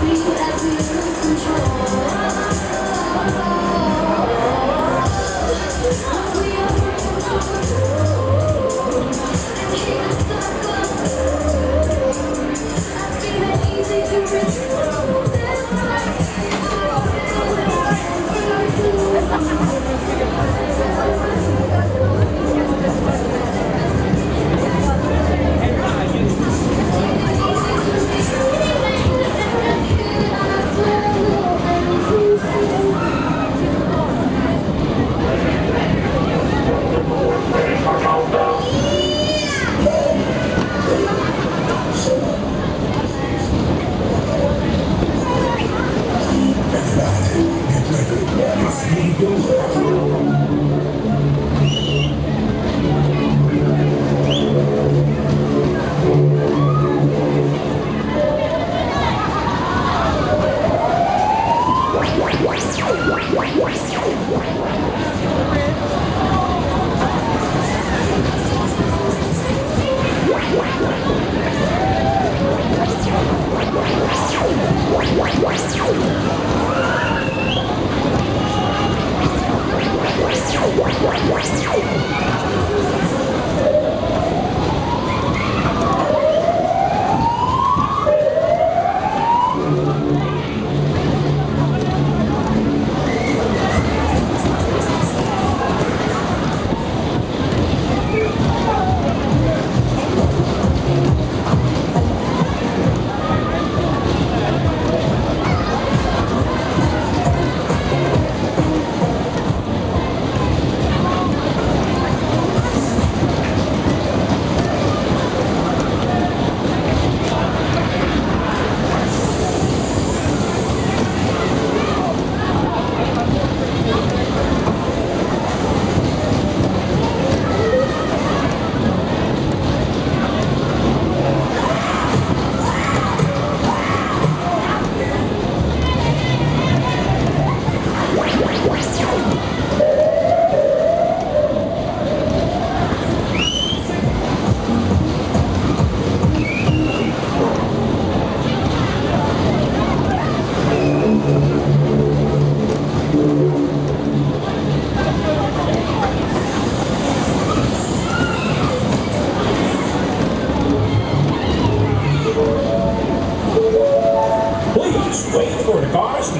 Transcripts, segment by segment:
Cristo é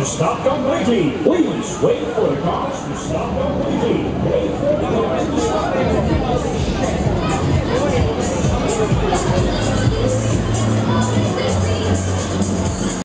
stop completely. Please wait for the cars to stop completely. Wait for the cars to stop